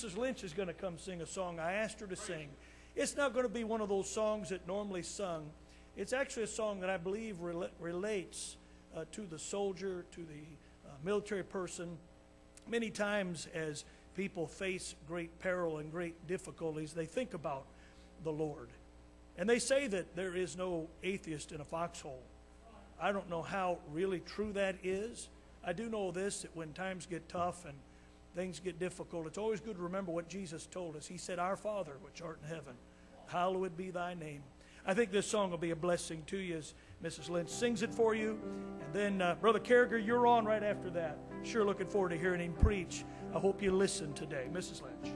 Mrs. Lynch is going to come sing a song I asked her to sing. It's not going to be one of those songs that normally sung. It's actually a song that I believe rela- relates uh, to the soldier, to the uh, military person. Many times, as people face great peril and great difficulties, they think about the Lord. And they say that there is no atheist in a foxhole. I don't know how really true that is. I do know this that when times get tough and things get difficult, it's always good to remember what Jesus told us. He said, Our Father, which art in heaven, hallowed be thy name. I think this song will be a blessing to you as Mrs. Lynch sings it for you. And then, uh, Brother Carriger, you're on right after that. Sure looking forward to hearing him preach. I hope you listen today. Mrs. Lynch.